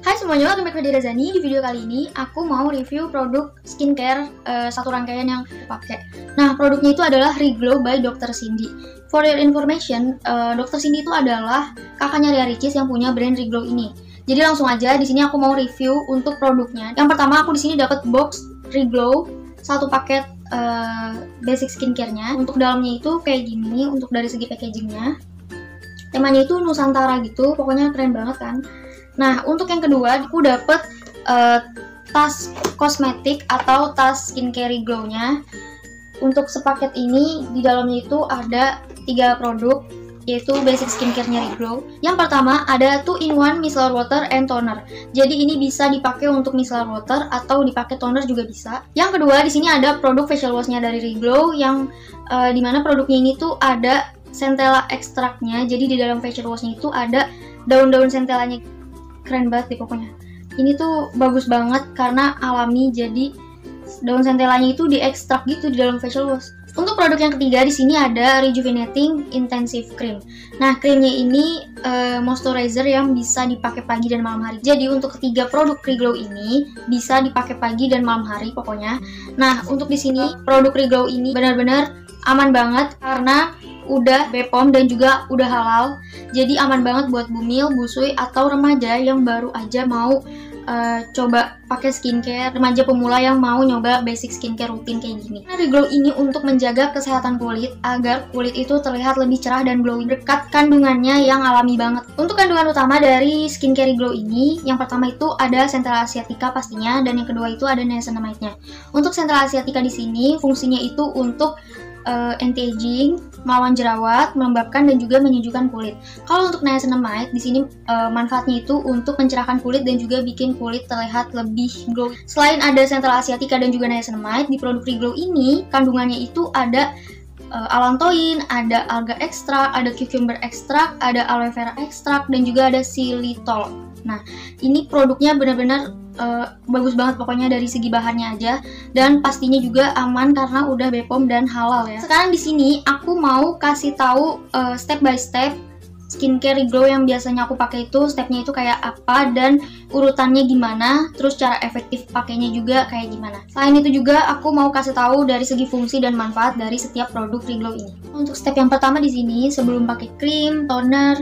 Hai semuanya, welcome back to Razani. Di video kali ini aku mau review produk skincare uh, satu rangkaian yang aku pakai. Nah, produknya itu adalah Reglow by Dr. Cindy. For your information, uh, Dr. Cindy itu adalah kakaknya Ria Ricis yang punya brand Reglow ini. Jadi langsung aja di sini aku mau review untuk produknya. Yang pertama aku di sini dapat box Reglow satu paket uh, basic skincare-nya. Untuk dalamnya itu kayak gini untuk dari segi packagingnya. Temanya itu Nusantara gitu, pokoknya keren banget kan. Nah, untuk yang kedua, aku dapet uh, tas kosmetik atau tas skincare glow-nya. Untuk sepaket ini, di dalamnya itu ada tiga produk, yaitu basic skincare-nya Reglow. Yang pertama ada 2-in-1 micellar water and toner. Jadi ini bisa dipakai untuk micellar water atau dipakai toner juga bisa. Yang kedua di sini ada produk facial wash-nya dari Reglow yang uh, di mana produknya ini tuh ada centella ekstraknya. Jadi di dalam facial wash-nya itu ada daun-daun centellanya keren banget deh pokoknya ini tuh bagus banget karena alami jadi daun centellanya itu diekstrak gitu di dalam facial wash untuk produk yang ketiga di sini ada Rejuvenating Intensive Cream. Nah, krimnya ini uh, moisturizer yang bisa dipakai pagi dan malam hari. Jadi untuk ketiga produk Reglow ini bisa dipakai pagi dan malam hari pokoknya. Nah, untuk di sini produk Reglow ini benar-benar aman banget karena udah BPOM dan juga udah halal. Jadi aman banget buat bumil, busui atau remaja yang baru aja mau uh, coba pakai skincare, remaja pemula yang mau nyoba basic skincare rutin kayak gini. Nah, Glow ini untuk menjaga kesehatan kulit agar kulit itu terlihat lebih cerah dan glowing dekat kandungannya yang alami banget. Untuk kandungan utama dari skincare Glow ini, yang pertama itu ada Centella asiatica pastinya dan yang kedua itu ada niacinamide-nya. Untuk Centella asiatica di sini fungsinya itu untuk uh, anti-aging, melawan jerawat, melembabkan dan juga menyejukkan kulit. Kalau untuk niacinamide di sini uh, manfaatnya itu untuk mencerahkan kulit dan juga bikin kulit terlihat lebih glow. Selain ada Central Asiatica dan juga niacinamide, di produk Reglow ini kandungannya itu ada uh, allantoin, ada alga ekstrak, ada cucumber ekstrak, ada aloe vera ekstrak dan juga ada xylitol. Nah, ini produknya benar-benar uh, bagus banget pokoknya dari segi bahannya aja. Dan pastinya juga aman karena udah BPOM dan halal ya. Sekarang di sini aku mau kasih tahu uh, step by step skincare glow yang biasanya aku pakai itu stepnya itu kayak apa dan urutannya gimana terus cara efektif pakainya juga kayak gimana. Selain itu juga aku mau kasih tahu dari segi fungsi dan manfaat dari setiap produk Reglow ini. Untuk step yang pertama di sini sebelum pakai krim toner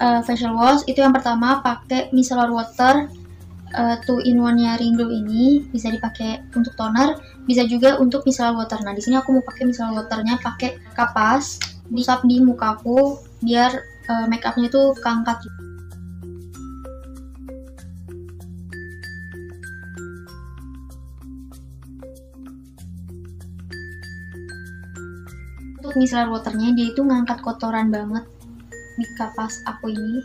uh, facial wash itu yang pertama pakai micellar water uh, two in one nya Ringo ini bisa dipakai untuk toner, bisa juga untuk micellar water. Nah, di sini aku mau pakai micellar waternya pakai kapas, diusap di mukaku biar uh, make upnya tuh keangkat. Untuk micellar waternya dia itu ngangkat kotoran banget di kapas aku ini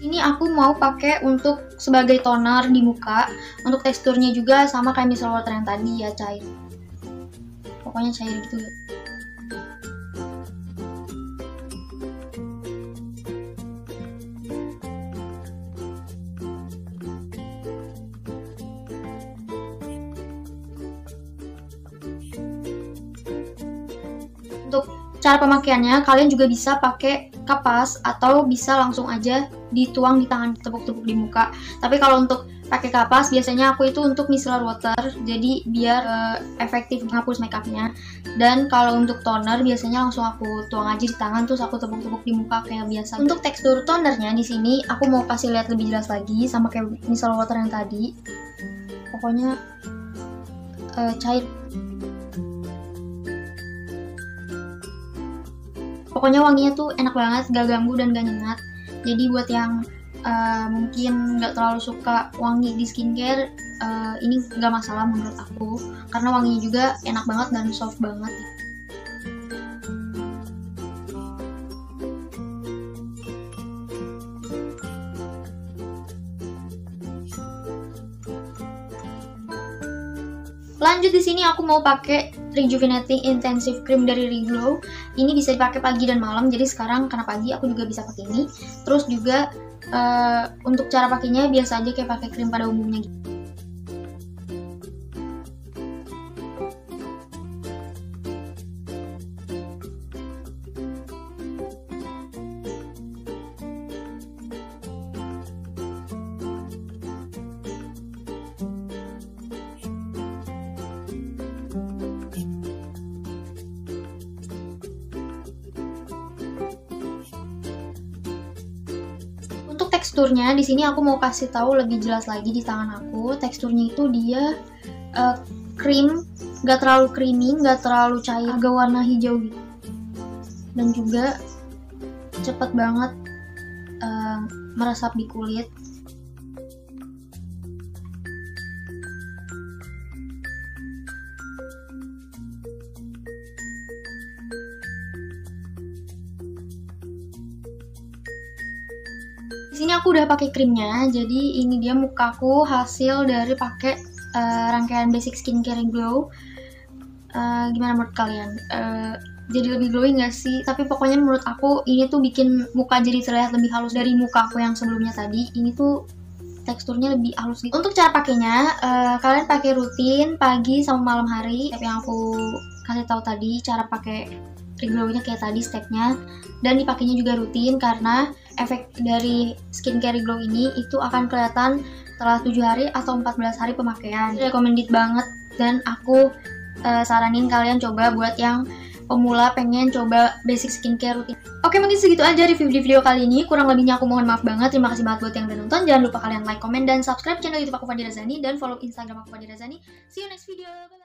ini aku mau pakai untuk sebagai toner di muka untuk teksturnya juga sama kayak micellar water yang tadi ya cair. Pokoknya cair gitu cara pemakaiannya kalian juga bisa pakai kapas atau bisa langsung aja dituang di tangan tepuk-tepuk di muka. Tapi kalau untuk pakai kapas biasanya aku itu untuk micellar water jadi biar uh, efektif menghapus makeupnya. Dan kalau untuk toner biasanya langsung aku tuang aja di tangan terus aku tepuk-tepuk di muka kayak biasa. Untuk tekstur tonernya di sini aku mau kasih lihat lebih jelas lagi sama kayak micellar water yang tadi. Pokoknya uh, cair pokoknya wanginya tuh enak banget gak ganggu dan gak nyengat. Jadi buat yang uh, mungkin nggak terlalu suka wangi di skincare uh, ini nggak masalah menurut aku. Karena wanginya juga enak banget dan soft banget Lanjut di sini aku mau pakai Rejuvenating Intensive Cream dari Reglow. Ini bisa dipakai pagi dan malam. Jadi sekarang karena pagi aku juga bisa pakai ini. Terus juga uh, untuk cara pakainya biasa aja kayak pakai krim pada umumnya gitu. Teksturnya. Di sini aku mau kasih tahu lebih jelas lagi di tangan aku. Teksturnya itu dia uh, krim gak terlalu creamy gak terlalu cair agak warna hijau gitu. Dan juga cepet banget uh, meresap di kulit sini aku udah pakai krimnya jadi ini dia mukaku hasil dari pakai uh, rangkaian basic skincare glow uh, gimana menurut kalian uh, jadi lebih glowing gak sih tapi pokoknya menurut aku ini tuh bikin muka jadi terlihat lebih halus dari muka aku yang sebelumnya tadi ini tuh teksturnya lebih halus gitu. Untuk cara pakainya, uh, kalian pakai rutin pagi sama malam hari. Tapi yang aku kasih tahu tadi cara pakai reglownya kayak tadi stepnya dan dipakainya juga rutin karena efek dari skincare glow ini itu akan kelihatan setelah 7 hari atau 14 hari pemakaian recommended banget dan aku uh, saranin kalian coba buat yang pemula pengen coba basic skincare rutin. Oke mungkin segitu aja review di video kali ini. Kurang lebihnya aku mohon maaf banget. Terima kasih banget buat yang udah nonton. Jangan lupa kalian like, comment, dan subscribe channel YouTube aku Fadira Zani dan follow Instagram aku Fadira Zani. See you next video.